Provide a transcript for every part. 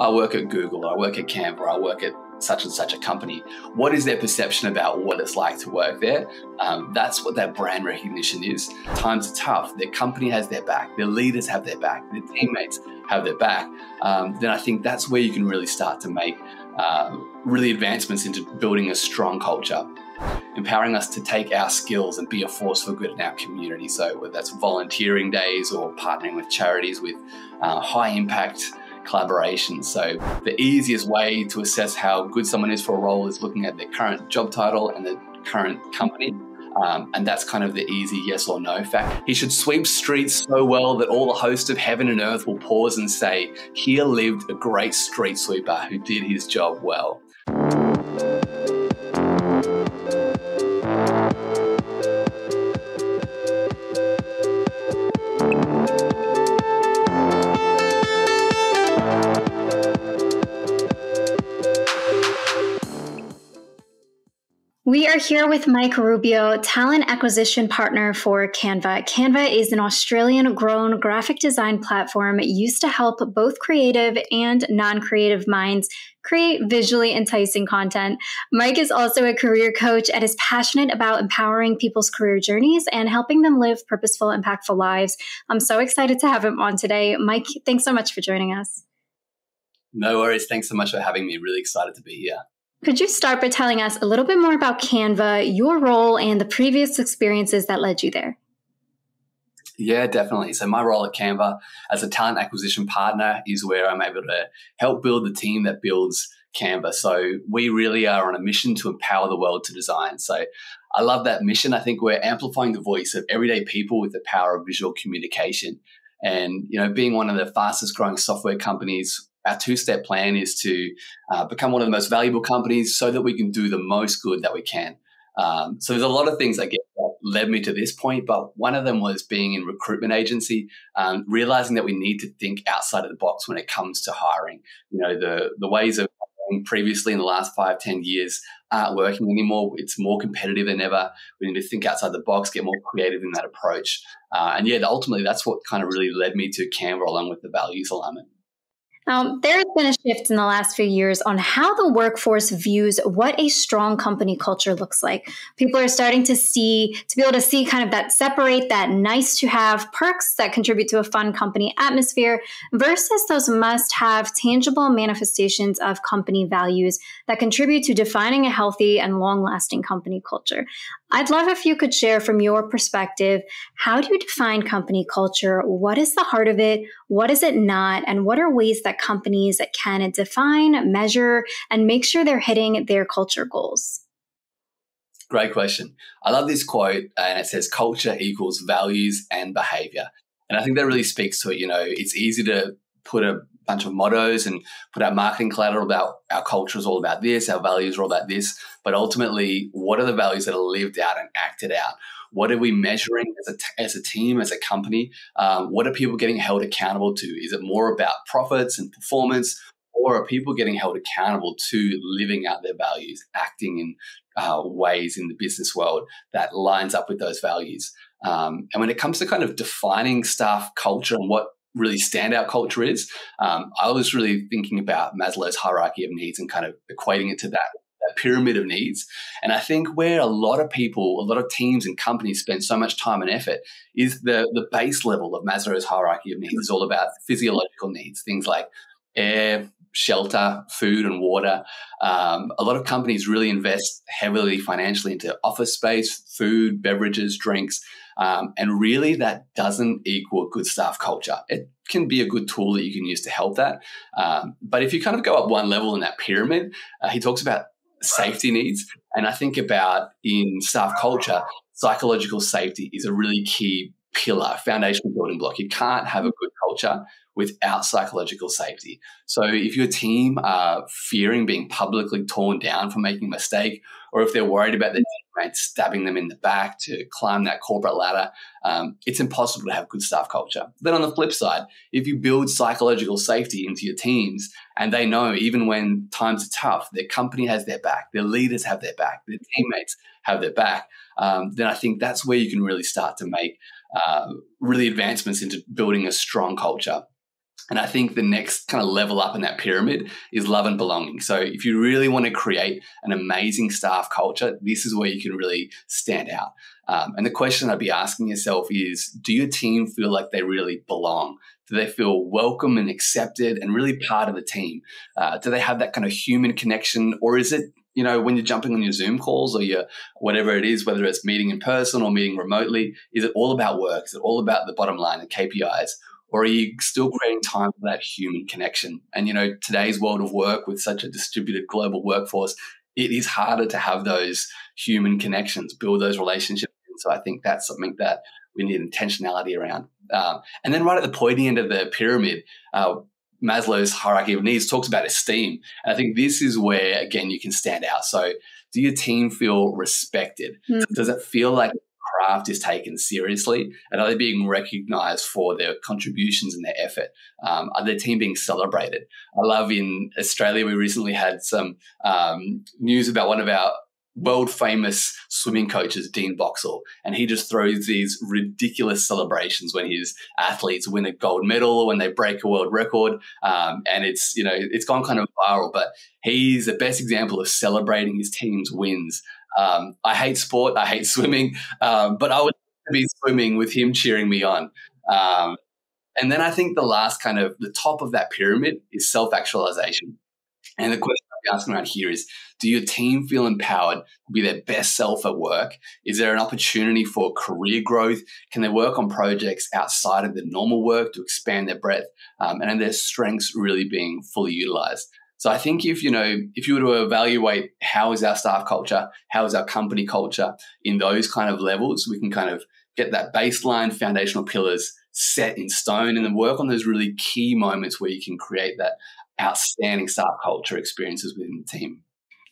I work at Google, I work at Canva, I work at such and such a company. What is their perception about what it's like to work there? Um, that's what that brand recognition is. Times are tough. Their company has their back. Their leaders have their back. Their teammates have their back. Um, then I think that's where you can really start to make uh, really advancements into building a strong culture empowering us to take our skills and be a force for good in our community. So, whether that's volunteering days or partnering with charities with uh, high impact collaboration. So, the easiest way to assess how good someone is for a role is looking at their current job title and the current company. Um, and that's kind of the easy yes or no fact. He should sweep streets so well that all the hosts of heaven and earth will pause and say, Here lived a great street sweeper who did his job well. We are here with Mike Rubio, talent acquisition partner for Canva. Canva is an Australian grown graphic design platform used to help both creative and non creative minds create visually enticing content. Mike is also a career coach and is passionate about empowering people's career journeys and helping them live purposeful, impactful lives. I'm so excited to have him on today. Mike, thanks so much for joining us. No worries. Thanks so much for having me. Really excited to be here. Could you start by telling us a little bit more about Canva, your role, and the previous experiences that led you there? Yeah, definitely. So, my role at Canva as a talent acquisition partner is where I'm able to help build the team that builds Canva. So, we really are on a mission to empower the world to design. So, I love that mission. I think we're amplifying the voice of everyday people with the power of visual communication. And, you know, being one of the fastest growing software companies our two step plan is to uh, become one of the most valuable companies so that we can do the most good that we can. Um, so there's a lot of things I get that led me to this point, but one of them was being in recruitment agency, um, realizing that we need to think outside of the box when it comes to hiring. You know, the the ways of previously in the last five, ten years aren't working anymore. It's more competitive than ever. We need to think outside the box, get more creative in that approach. Uh, and yeah, ultimately, that's what kind of really led me to Canva along with the values alignment. Um, there has been a shift in the last few years on how the workforce views what a strong company culture looks like. People are starting to see, to be able to see kind of that separate that nice to have perks that contribute to a fun company atmosphere versus those must have tangible manifestations of company values that contribute to defining a healthy and long lasting company culture. I'd love if you could share from your perspective how do you define company culture? What is the heart of it? What is it not? And what are ways that companies can define, measure, and make sure they're hitting their culture goals? Great question. I love this quote, and it says, Culture equals values and behavior. And I think that really speaks to it. You know, it's easy to put a bunch of mottos and put out marketing collateral about our culture is all about this, our values are all about this. But ultimately, what are the values that are lived out and acted out? What are we measuring as a, t- as a team, as a company? Um, what are people getting held accountable to? Is it more about profits and performance? Or are people getting held accountable to living out their values, acting in uh, ways in the business world that lines up with those values? Um, and when it comes to kind of defining staff culture and what really standout culture is, um, I was really thinking about Maslow's hierarchy of needs and kind of equating it to that, that pyramid of needs. And I think where a lot of people, a lot of teams and companies spend so much time and effort is the, the base level of Maslow's hierarchy of needs is all about physiological needs, things like air, shelter, food, and water. Um, a lot of companies really invest heavily financially into office space, food, beverages, drinks. Um, and really, that doesn't equal good staff culture. It can be a good tool that you can use to help that. Um, but if you kind of go up one level in that pyramid, uh, he talks about safety needs. And I think about in staff culture, psychological safety is a really key pillar, foundational building block. You can't have a good culture without psychological safety. So if your team are fearing being publicly torn down for making a mistake, or if they're worried about their teammates stabbing them in the back to climb that corporate ladder, um, it's impossible to have good staff culture. Then on the flip side, if you build psychological safety into your teams and they know even when times are tough, their company has their back, their leaders have their back, their teammates have their back, um, then I think that's where you can really start to make uh, really advancements into building a strong culture. And I think the next kind of level up in that pyramid is love and belonging. So if you really want to create an amazing staff culture, this is where you can really stand out. Um, and the question I'd be asking yourself is do your team feel like they really belong? Do they feel welcome and accepted and really part of the team? Uh, do they have that kind of human connection? Or is it, you know, when you're jumping on your Zoom calls or your whatever it is, whether it's meeting in person or meeting remotely, is it all about work? Is it all about the bottom line the KPIs? Or are you still creating time for that human connection? And, you know, today's world of work with such a distributed global workforce, it is harder to have those human connections, build those relationships. So I think that's something that we need intentionality around. Um, and then right at the pointy end of the pyramid, uh, Maslow's hierarchy of needs talks about esteem. And I think this is where, again, you can stand out. So, do your team feel respected? Mm. Does it feel like craft is taken seriously? And are they being recognized for their contributions and their effort? Um, are their team being celebrated? I love in Australia, we recently had some um, news about one of our world famous swimming coaches, Dean Boxall, and he just throws these ridiculous celebrations when his athletes win a gold medal or when they break a world record. Um, and it's, you know, it's gone kind of viral, but he's the best example of celebrating his team's wins. Um, I hate sport, I hate swimming, um, but I would be swimming with him cheering me on. Um, and then I think the last kind of the top of that pyramid is self actualization. And the question I'm asking around here is do your team feel empowered to be their best self at work? Is there an opportunity for career growth? Can they work on projects outside of the normal work to expand their breadth? Um, and are their strengths really being fully utilized? So I think if you know if you were to evaluate how is our staff culture, how is our company culture in those kind of levels, we can kind of get that baseline foundational pillars set in stone and then work on those really key moments where you can create that outstanding staff culture experiences within the team.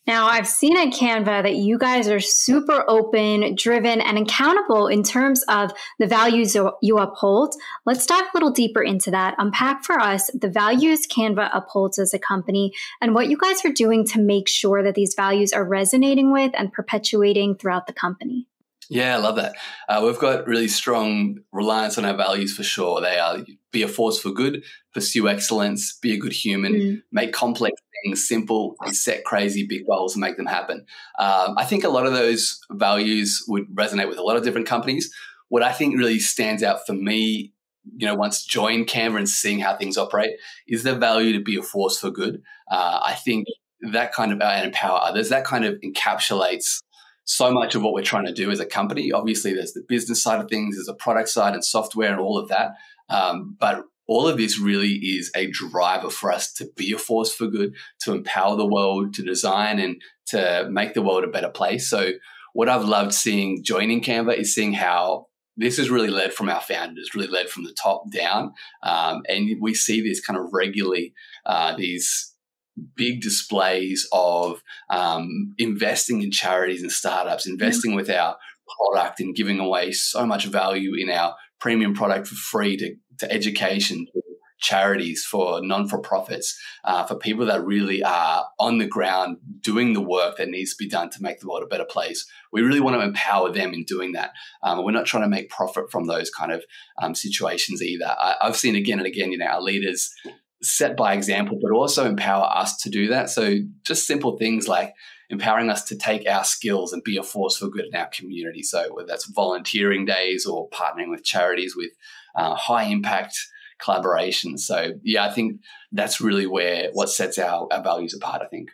Now, I've seen at Canva that you guys are super open, driven, and accountable in terms of the values you uphold. Let's dive a little deeper into that. Unpack for us the values Canva upholds as a company and what you guys are doing to make sure that these values are resonating with and perpetuating throughout the company. Yeah, I love that. Uh, we've got really strong reliance on our values for sure. They are be a force for good, pursue excellence, be a good human, mm. make complex things simple, and set crazy big goals and make them happen. Um, I think a lot of those values would resonate with a lot of different companies. What I think really stands out for me, you know, once joined Canva and seeing how things operate, is the value to be a force for good. Uh, I think that kind of and empower others. That kind of encapsulates so much of what we're trying to do as a company. Obviously, there's the business side of things, there's a product side and software and all of that. Um, but all of this really is a driver for us to be a force for good, to empower the world, to design and to make the world a better place. So, what I've loved seeing joining Canva is seeing how this is really led from our founders, really led from the top down. Um, and we see this kind of regularly, uh, these big displays of um, investing in charities and startups, investing with our product and giving away so much value in our premium product for free to, to education, to charities, for non for profits, uh, for people that really are on the ground doing the work that needs to be done to make the world a better place. We really want to empower them in doing that. Um, we're not trying to make profit from those kind of um, situations either. I, I've seen again and again, you know, our leaders set by example, but also empower us to do that. So just simple things like empowering us to take our skills and be a force for good in our community. So whether that's volunteering days or partnering with charities with uh, high impact collaboration. So yeah, I think that's really where what sets our, our values apart, I think.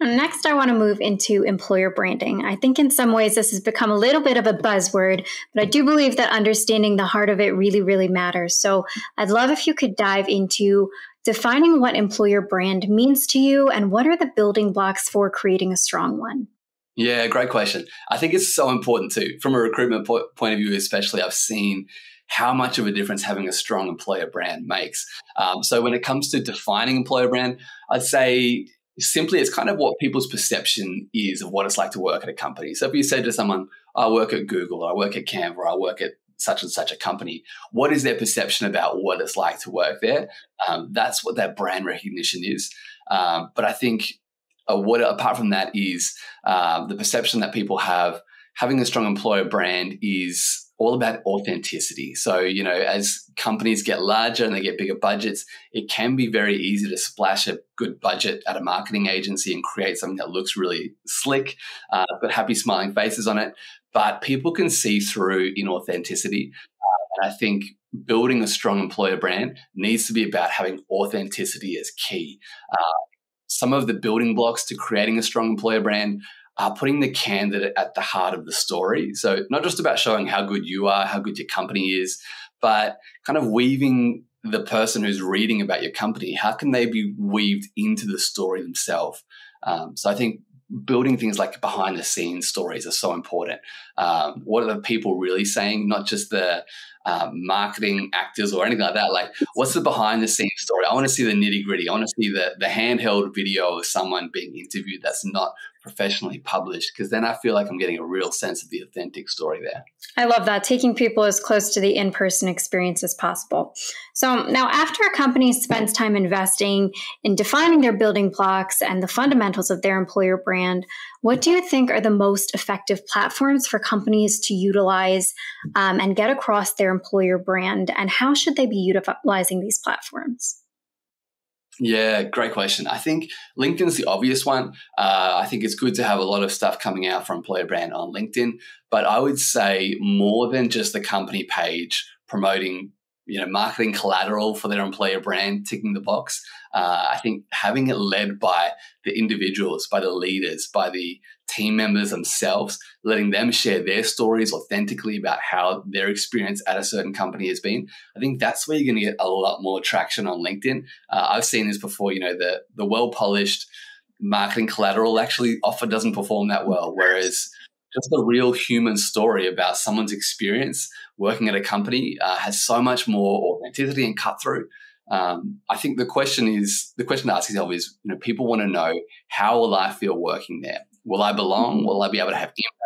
Next, I want to move into employer branding. I think in some ways this has become a little bit of a buzzword, but I do believe that understanding the heart of it really, really matters. So I'd love if you could dive into defining what employer brand means to you and what are the building blocks for creating a strong one? Yeah, great question. I think it's so important too. From a recruitment po- point of view, especially, I've seen how much of a difference having a strong employer brand makes. Um, so, when it comes to defining employer brand, I'd say simply it's kind of what people's perception is of what it's like to work at a company. So, if you say to someone, I work at Google, or I work at Canva, I work at such and such a company. What is their perception about what it's like to work there? Um, that's what that brand recognition is. Um, but I think uh, what apart from that is uh, the perception that people have having a strong employer brand is all about authenticity. So, you know, as companies get larger and they get bigger budgets, it can be very easy to splash a good budget at a marketing agency and create something that looks really slick, uh, got happy smiling faces on it. But people can see through inauthenticity. Uh, and I think building a strong employer brand needs to be about having authenticity as key. Uh, some of the building blocks to creating a strong employer brand are putting the candidate at the heart of the story. So, not just about showing how good you are, how good your company is, but kind of weaving the person who's reading about your company. How can they be weaved into the story themselves? Um, so, I think building things like behind the scenes stories are so important. Um, what are the people really saying? Not just the um, marketing actors or anything like that. Like, what's the behind the scenes story? I want to see the nitty gritty. I want to see the the handheld video of someone being interviewed that's not professionally published because then I feel like I'm getting a real sense of the authentic story there. I love that, taking people as close to the in person experience as possible. So, now after a company spends time investing in defining their building blocks and the fundamentals of their employer brand, what do you think are the most effective platforms for companies to utilize um, and get across their employer brand? And how should they be utilizing these platforms? Yeah, great question. I think LinkedIn's the obvious one. Uh, I think it's good to have a lot of stuff coming out from employer brand on LinkedIn, but I would say more than just the company page promoting you know marketing collateral for their employer brand ticking the box uh, i think having it led by the individuals by the leaders by the team members themselves letting them share their stories authentically about how their experience at a certain company has been i think that's where you're going to get a lot more traction on linkedin uh, i've seen this before you know the the well polished marketing collateral actually often doesn't perform that well whereas just a real human story about someone's experience working at a company uh, has so much more authenticity and cut through. Um, I think the question is the question to ask yourself is, you know, people want to know how will I feel working there? Will I belong? Will I be able to have impact?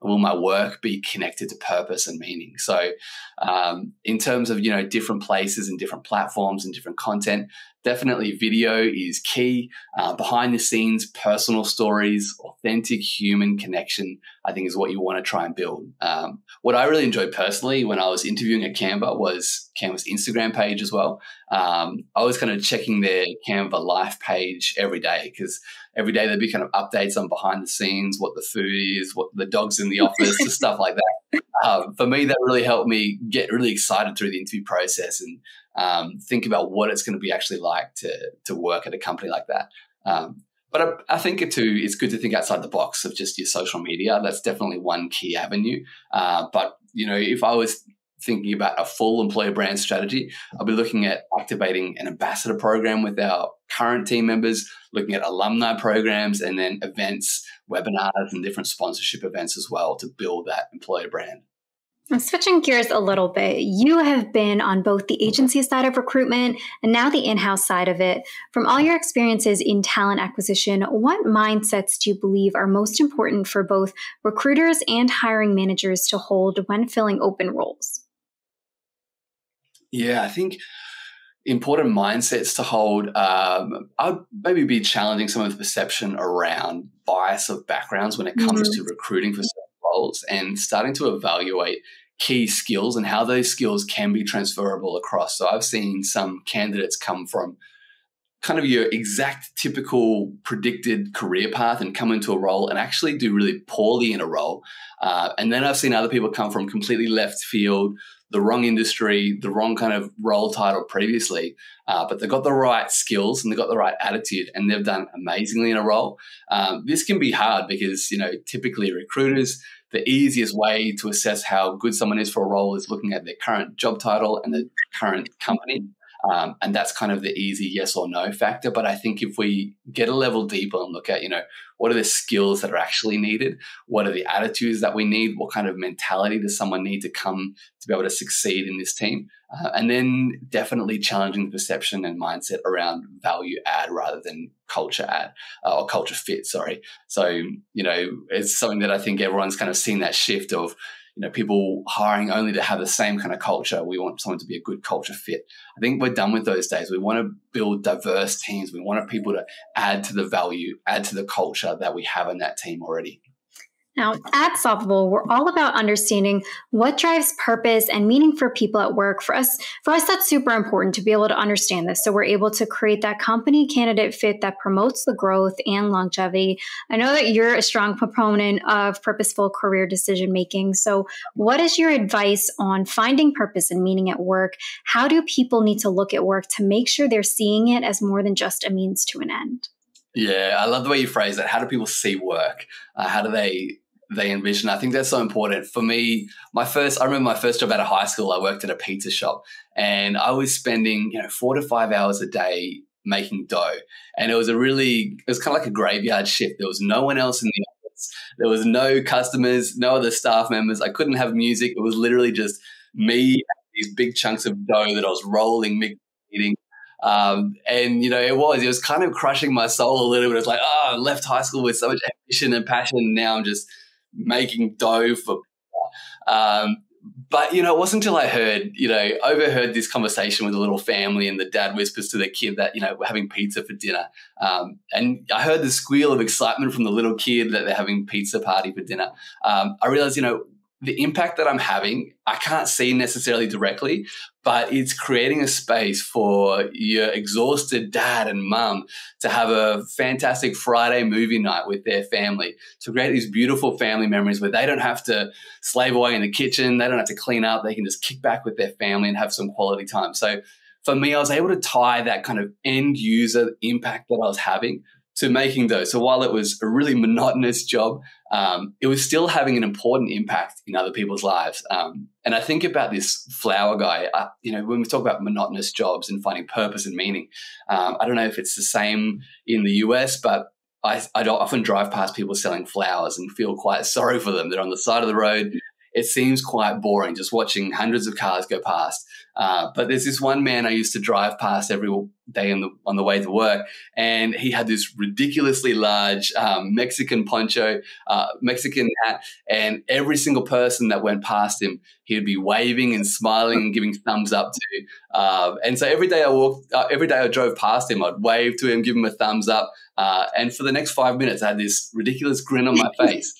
will my work be connected to purpose and meaning? So, um, in terms of you know different places and different platforms and different content, definitely video is key. Uh, behind the scenes, personal stories, authentic human connection, I think is what you want to try and build. Um, what I really enjoyed personally when I was interviewing at Canva was Canva's Instagram page as well. Um, I was kind of checking their Canva life page every day because every day there'd be kind of updates on behind the scenes, what the food is, what the dogs in the office, stuff like that. Um, for me, that really helped me get really excited through the interview process and um, think about what it's going to be actually like to to work at a company like that. Um, but I, I, think it too, it's good to think outside the box of just your social media. That's definitely one key avenue. Uh, but you know, if I was thinking about a full employer brand strategy, I'll be looking at activating an ambassador program with our current team members, looking at alumni programs, and then events, webinars, and different sponsorship events as well to build that employer brand. Switching gears a little bit, you have been on both the agency side of recruitment and now the in house side of it. From all your experiences in talent acquisition, what mindsets do you believe are most important for both recruiters and hiring managers to hold when filling open roles? Yeah, I think important mindsets to hold. Um, I'd maybe be challenging some of the perception around bias of backgrounds when it comes mm-hmm. to recruiting for certain roles and starting to evaluate key skills and how those skills can be transferable across. So I've seen some candidates come from kind of your exact typical predicted career path and come into a role and actually do really poorly in a role. Uh, and then I've seen other people come from completely left field, the wrong industry, the wrong kind of role title previously, uh, but they've got the right skills and they've got the right attitude and they've done amazingly in a role. Um, this can be hard because, you know, typically recruiters, the easiest way to assess how good someone is for a role is looking at their current job title and the current company. Um, and that's kind of the easy yes or no factor. But I think if we get a level deeper and look at, you know, what are the skills that are actually needed? What are the attitudes that we need? What kind of mentality does someone need to come to be able to succeed in this team? Uh, and then definitely challenging the perception and mindset around value add rather than culture add uh, or culture fit. Sorry. So, you know, it's something that I think everyone's kind of seen that shift of, you know, people hiring only to have the same kind of culture. We want someone to be a good culture fit. I think we're done with those days. We want to build diverse teams. We want people to add to the value, add to the culture that we have in that team already. Now, at Solvable, we're all about understanding what drives purpose and meaning for people at work. For us, for us, that's super important to be able to understand this. So we're able to create that company candidate fit that promotes the growth and longevity. I know that you're a strong proponent of purposeful career decision making. So, what is your advice on finding purpose and meaning at work? How do people need to look at work to make sure they're seeing it as more than just a means to an end? Yeah, I love the way you phrase that. How do people see work? Uh, how do they they envision. I think that's so important. For me, my first, I remember my first job out of high school, I worked at a pizza shop and I was spending, you know, four to five hours a day making dough. And it was a really, it was kind of like a graveyard shift. There was no one else in the office. There was no customers, no other staff members. I couldn't have music. It was literally just me, these big chunks of dough that I was rolling, eating. Um, and you know, it was, it was kind of crushing my soul a little bit. It's like, oh, I left high school with so much ambition and passion. And now I'm just, making dough for. Um, but you know, it wasn't until I heard, you know, overheard this conversation with a little family, and the dad whispers to the kid that you know we're having pizza for dinner, um, and I heard the squeal of excitement from the little kid that they're having pizza party for dinner. Um, I realized, you know, the impact that I'm having, I can't see necessarily directly, but it's creating a space for your exhausted dad and mum to have a fantastic Friday movie night with their family, to create these beautiful family memories where they don't have to slave away in the kitchen, they don't have to clean up, they can just kick back with their family and have some quality time. So for me, I was able to tie that kind of end user impact that I was having to making dough. So while it was a really monotonous job, um, it was still having an important impact in other people's lives. Um, and I think about this flower guy. Uh, you know, when we talk about monotonous jobs and finding purpose and meaning, um, I don't know if it's the same in the US, but I, I often drive past people selling flowers and feel quite sorry for them. They're on the side of the road it seems quite boring just watching hundreds of cars go past. Uh, but there's this one man I used to drive past every day on the on the way to work, and he had this ridiculously large um, Mexican poncho, uh, Mexican hat, and every single person that went past him, he'd be waving and smiling and giving thumbs up to. Uh, and so every day I walked, uh, every day I drove past him, I'd wave to him, give him a thumbs up, uh, and for the next five minutes, I had this ridiculous grin on my face.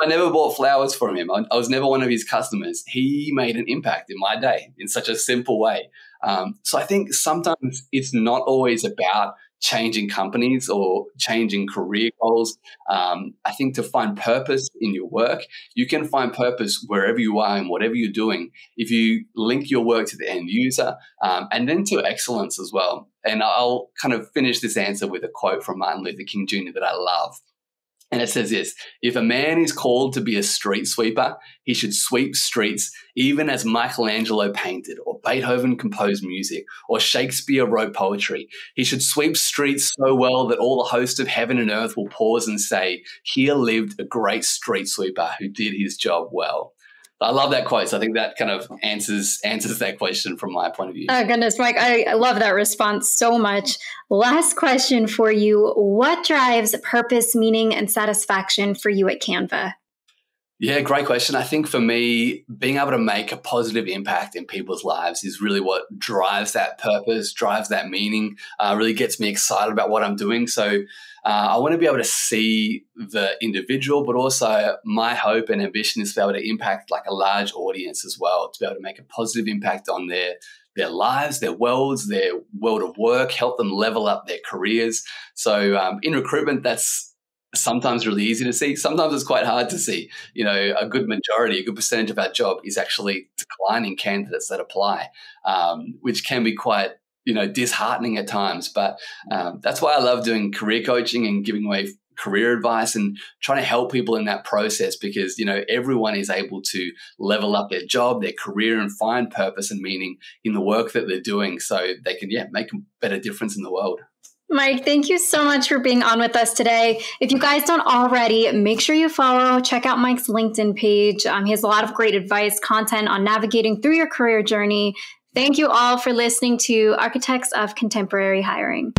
I never bought flowers from him. I, I, was never one of his customers. He made an impact in my day in such a simple way. Um, so I think sometimes it's not always about changing companies or changing career goals. Um, I think to find purpose in your work, you can find purpose wherever you are and whatever you're doing. If you link your work to the end user um, and then to excellence as well. And I'll kind of finish this answer with a quote from Martin Luther King Jr. that I love. And it says this if a man is called to be a street sweeper, he should sweep streets even as Michelangelo painted, or Beethoven composed music, or Shakespeare wrote poetry. He should sweep streets so well that all the host of heaven and earth will pause and say, Here lived a great street sweeper who did his job well. I love that quote. So I think that kind of answers answers that question from my point of view. Oh goodness, Mike, I, I love that response so much. Last question for you: What drives purpose, meaning, and satisfaction for you at Canva? Yeah, great question. I think for me, being able to make a positive impact in people's lives is really what drives that purpose, drives that meaning, uh, really gets me excited about what I'm doing. So uh, I want to be able to see the individual, but also my hope and ambition is to be able to impact like a large audience as well, to be able to make a positive impact on their their lives, their worlds, their world of work, help them level up their careers. So um, in recruitment, that's sometimes really easy to see. Sometimes it's quite hard to see. You know, a good majority, a good percentage of our job is actually declining candidates that apply, um, which can be quite you know disheartening at times. But um, that's why I love doing career coaching and giving away career advice and trying to help people in that process because you know everyone is able to level up their job their career and find purpose and meaning in the work that they're doing so they can yeah make a better difference in the world Mike, thank you so much for being on with us today. If you guys don't already, make sure you follow, check out Mike's LinkedIn page. Um, he has a lot of great advice, content on navigating through your career journey. Thank you all for listening to Architects of Contemporary Hiring.